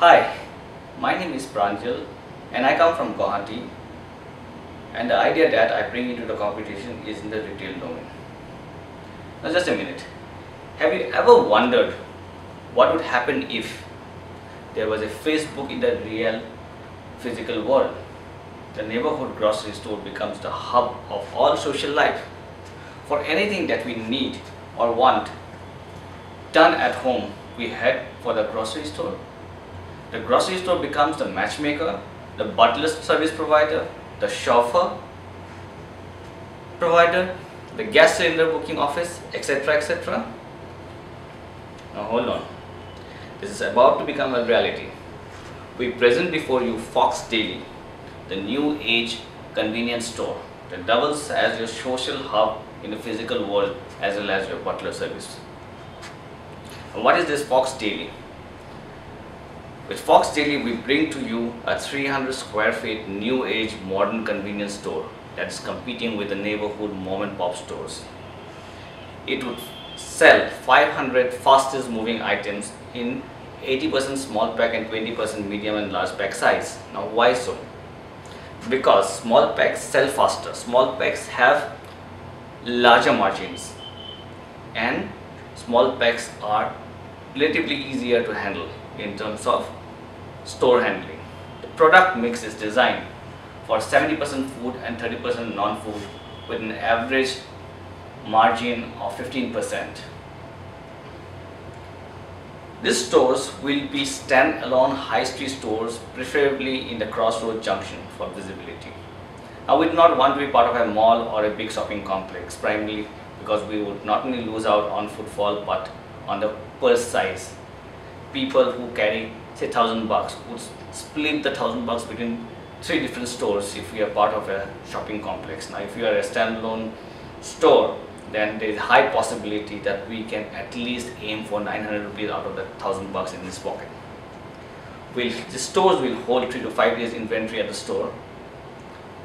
Hi, my name is Pranjal and I come from Guwahati and the idea that I bring into the competition is in the retail domain. Now just a minute. Have you ever wondered what would happen if there was a Facebook in the real physical world? The neighborhood grocery store becomes the hub of all social life. For anything that we need or want done at home, we head for the grocery store. The grocery store becomes the matchmaker, the butler service provider, the chauffeur provider, the gas cylinder booking office, etc. etc. Now hold on. This is about to become a reality. We present before you Fox Daily, the new age convenience store that doubles as your social hub in the physical world as well as your butler service. What is this Fox Daily? With Fox Daily, we bring to you a 300 square feet new age modern convenience store that's competing with the neighborhood mom and pop stores. It would sell 500 fastest moving items in 80% small pack and 20% medium and large pack size. Now why so? Because small packs sell faster. Small packs have larger margins and small packs are relatively easier to handle in terms of store handling. The product mix is designed for 70% food and 30% non-food with an average margin of 15%. These stores will be stand-alone high street stores, preferably in the crossroad junction for visibility. Now we do not want to be part of a mall or a big shopping complex, primarily because we would not only lose out on footfall but on the purse size. People who carry say thousand bucks would split the thousand bucks between three different stores if we are part of a shopping complex. Now if you are a standalone store then there is high possibility that we can at least aim for 900 rupees out of the thousand bucks in this pocket. We'll, the stores will hold three to five days inventory at the store.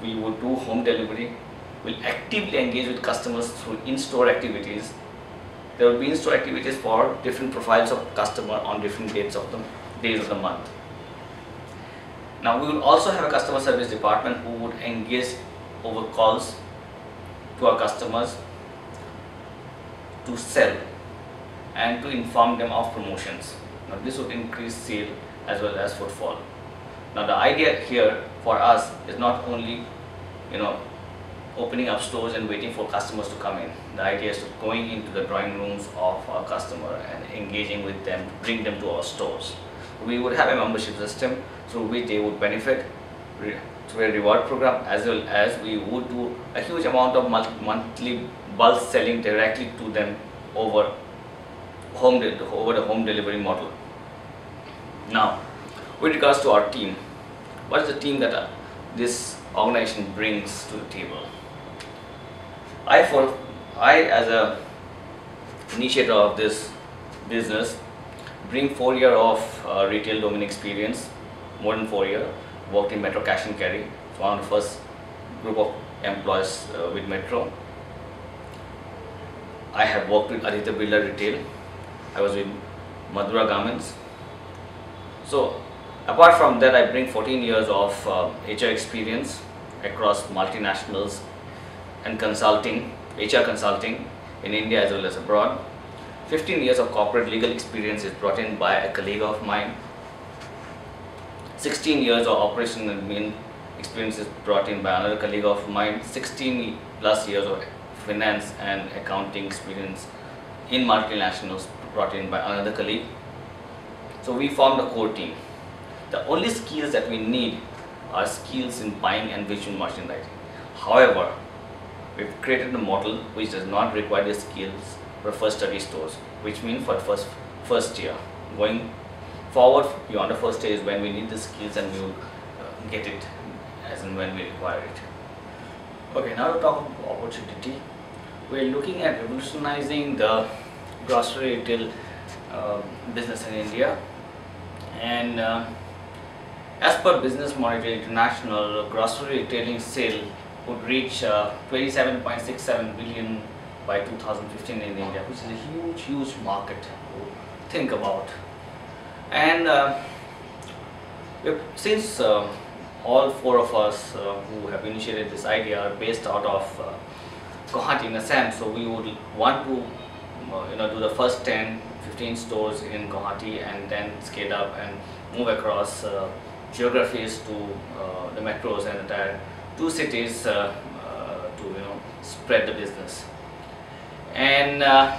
We will do home delivery. We'll actively engage with customers through in-store activities. There will be in-store activities for different profiles of customer on different dates of the days of the month. Now we will also have a customer service department who would engage over calls to our customers to sell and to inform them of promotions. Now this would increase sale as well as footfall. Now the idea here for us is not only you know opening up stores and waiting for customers to come in. The idea is to going into the drawing rooms of our customer and engaging with them, bring them to our stores. We would have a membership system through which they would benefit through a reward program as well as we would do a huge amount of monthly bulk selling directly to them over home over the home delivery model. Now, with regards to our team, what is the team that uh, this organization brings to the table? I for I as a initiator of this business bring four year of uh, retail domain experience, more than four year. Worked in Metro Cash and Carry, the first group of employees uh, with Metro. I have worked with Aditya Birla Retail. I was with Madura Garments. So apart from that, I bring 14 years of uh, HR experience across multinationals and consulting, HR consulting in India as well as abroad. 15 years of corporate legal experience is brought in by a colleague of mine. 16 years of operational admin experience is brought in by another colleague of mine. 16 plus years of finance and accounting experience in multinationals brought in by another colleague. So we formed a core team. The only skills that we need are skills in buying and visual merchandising. However, we've created a model which does not require the skills first study stores, which means for first first year. Going forward beyond the first year is when we need the skills and we will uh, get it as and when we require it. Okay, now to talk about opportunity. We're looking at revolutionizing the grocery retail uh, business in India and uh, as per Business Monitor International, grocery retailing sale would reach uh, 27.67 billion by 2015 in India, which is a huge, huge market to think about. And uh, since uh, all four of us uh, who have initiated this idea are based out of uh, Guwahati in Assam, so we would want to uh, you know do the first 10, 15 stores in Guwahati and then scale up and move across uh, geographies to uh, the metros and entire two cities to you know spread the business. And uh,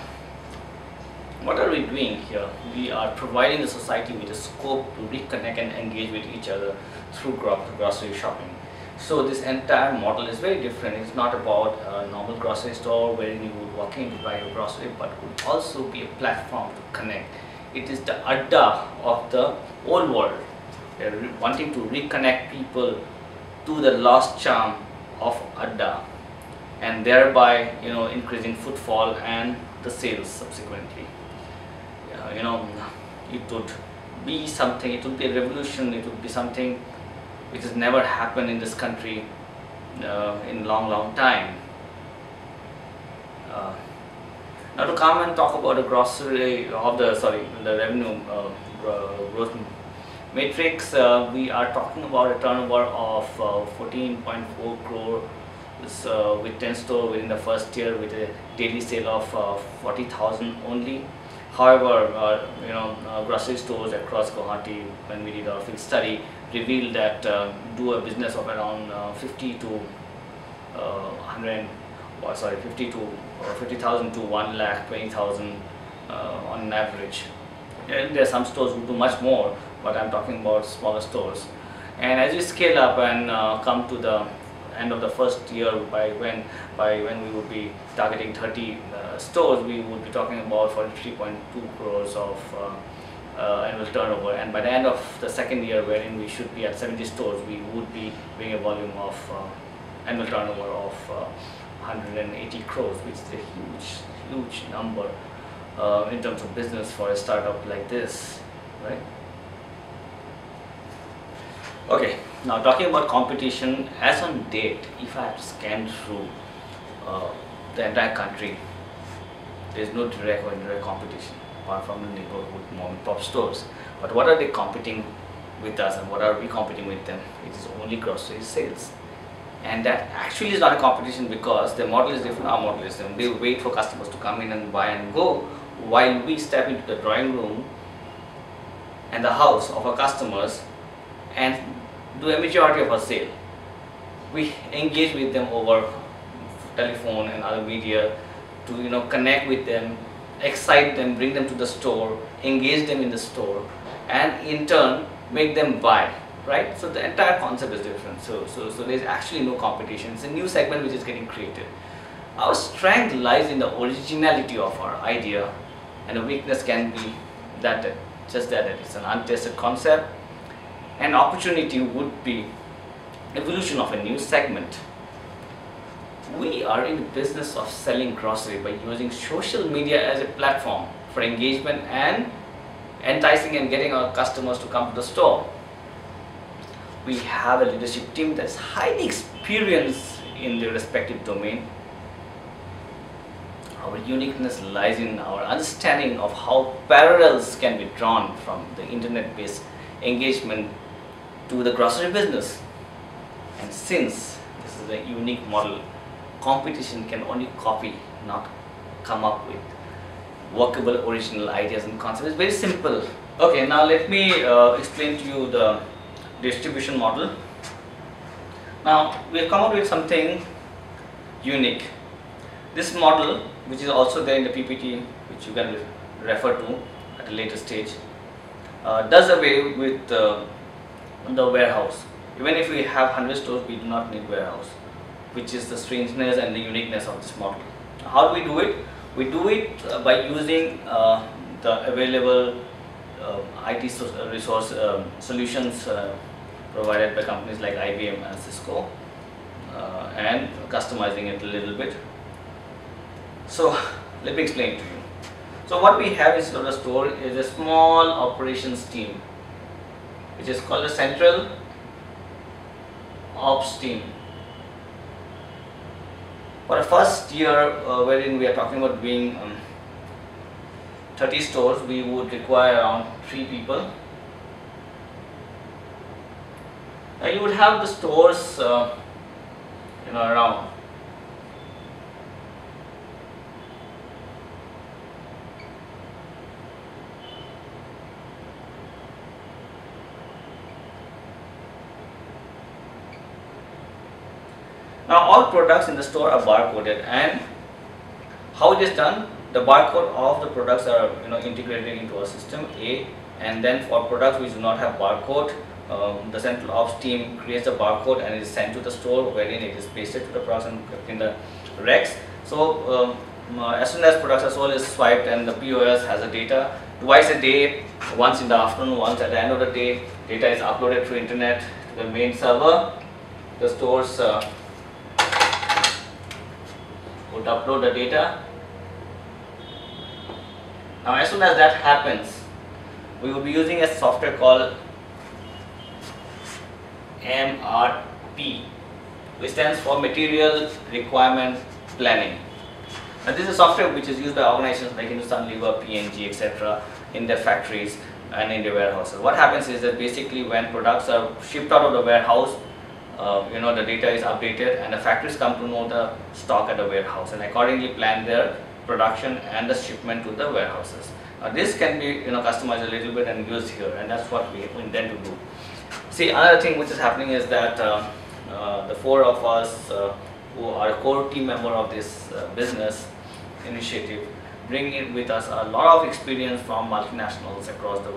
what are we doing here? We are providing the society with a scope to reconnect and engage with each other through grocery shopping. So this entire model is very different. It's not about a normal grocery store where you would walk in to buy your grocery, but could also be a platform to connect. It is the adda of the old world. They're wanting to reconnect people to the lost charm of adda, and thereby you know increasing footfall and the sales subsequently. Uh, you know, it would be something. It would be a revolution. It would be something which has never happened in this country uh, in long, long time. Uh, now to come and talk about the grocery of the sorry the revenue uh, growth matrix, uh, we are talking about a turnover of uh, 14.4 crore uh, with 10 store within the first year with a daily sale of uh, 40,000 only. However, uh, you know, uh, grocery stores across Guwahati, when we did our field study, revealed that uh, do a business of around uh, 50 to uh, 100, oh, sorry, 50 to uh, 50,000 to 1 lakh 20,000 uh, on average. And there are some stores who do much more, but I'm talking about smaller stores. And as we scale up and uh, come to the end of the first year, by when by when we would be targeting 30 uh, stores, we would be talking about 43.2 crores of uh, uh, annual turnover. And by the end of the second year, wherein we should be at 70 stores, we would be doing a volume of uh, annual turnover of uh, 180 crores, which is a huge, huge number uh, in terms of business for a startup like this, right? Okay, now talking about competition, as on date, if I have scan through uh, the entire country, there is no direct or indirect competition apart from the neighborhood mom and pop stores. But what are they competing with us and what are we competing with them? It is only grocery sales. And that actually is not a competition because the model is different, our model is different. They wait for customers to come in and buy and go while we step into the drawing room and the house of our customers and do a majority of our sale. We engage with them over telephone and other media to you know connect with them, excite them, bring them to the store, engage them in the store, and in turn make them buy. Right? So the entire concept is different. So so so there's actually no competition. It's a new segment which is getting created. Our strength lies in the originality of our idea, and the weakness can be that just that it's an untested concept an opportunity would be evolution of a new segment. We are in the business of selling grocery by using social media as a platform for engagement and enticing and getting our customers to come to the store. We have a leadership team that's highly experienced in their respective domain. Our uniqueness lies in our understanding of how parallels can be drawn from the internet-based engagement to the grocery business. And since this is a unique model, competition can only copy, not come up with workable original ideas and concepts. It's very simple. Okay, now let me uh, explain to you the distribution model. Now we have come up with something unique. This model, which is also there in the PPT, which you can refer to at a later stage, uh, does away with uh, the warehouse. Even if we have 100 stores, we do not need warehouse, which is the strangeness and the uniqueness of this model. How do we do it? We do it uh, by using uh, the available uh, IT so- resource um, solutions uh, provided by companies like IBM and Cisco uh, and customizing it a little bit. So let me explain to you. So what we have is the store is a small operations team which is called the central ops team. For the first year uh, wherein we are talking about doing um, 30 stores, we would require around 3 people Now you would have the stores uh, you know around Now all products in the store are barcoded and how it is done? The barcode of the products are you know integrated into a system A and then for products which do not have barcode um, the central ops team creates a barcode and it is sent to the store wherein it is pasted to the products in the racks. So um, uh, as soon as products are sold is swiped and the POS has a data twice a day, once in the afternoon, once at the end of the day, data is uploaded through internet to the main server. The stores uh, would upload the data. Now as soon as that happens, we will be using a software called MRP which stands for Material Requirement Planning. Now this is a software which is used by organizations like Hindustan Lever, P&G, etc. in their factories and in their warehouses. What happens is that basically when products are shipped out of the warehouse, uh, you know the data is updated and the factories come to know the stock at the warehouse and accordingly plan their production and the shipment to the warehouses. Uh, this can be you know customized a little bit and used here and that's what we intend to do. See another thing which is happening is that uh, uh the four of us uh, who are core team member of this uh, business initiative bring in with us a lot of experience from multinationals across the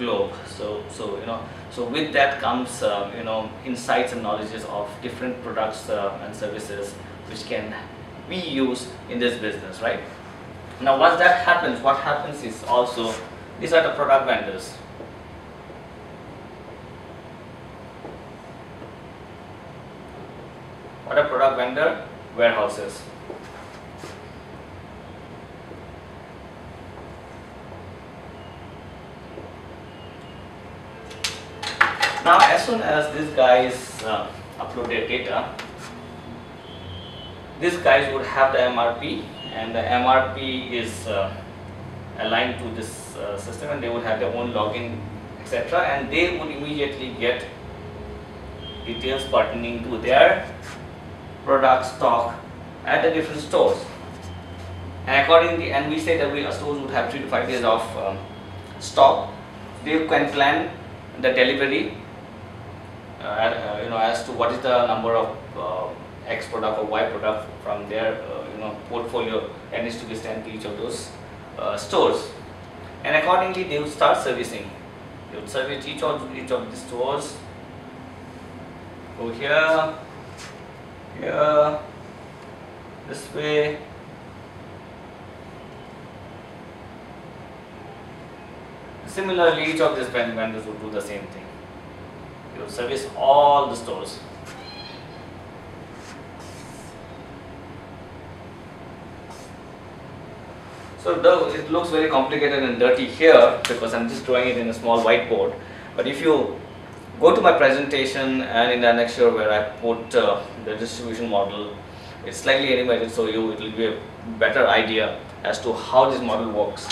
globe. So, so you know, so with that comes uh, you know insights and knowledges of different products uh, and services which can be used in this business, right? Now, once that happens, what happens is also these are the product vendors. What a product vendor? Warehouses. Now as soon as these guys uh, upload their data, these guys would have the MRP and the MRP is uh, aligned to this uh, system and they would have their own login etc and they would immediately get details pertaining to their product stock at the different stores. And accordingly and we say that we stores would have three to five days of um, stock. They can plan the delivery uh, uh, you know, as to what is the number of uh, X product or Y product from their you know portfolio that needs to be sent to each of those stores, and accordingly they would start servicing. They would service each of each of the stores. Go here, here, this way, Similarly, each of these vendors would do the same thing you service all the stores. So though it looks very complicated and dirty here because I'm just drawing it in a small whiteboard. But if you go to my presentation and in the next year where I put uh, the distribution model, it's slightly animated so you it will be a better idea as to how this model works.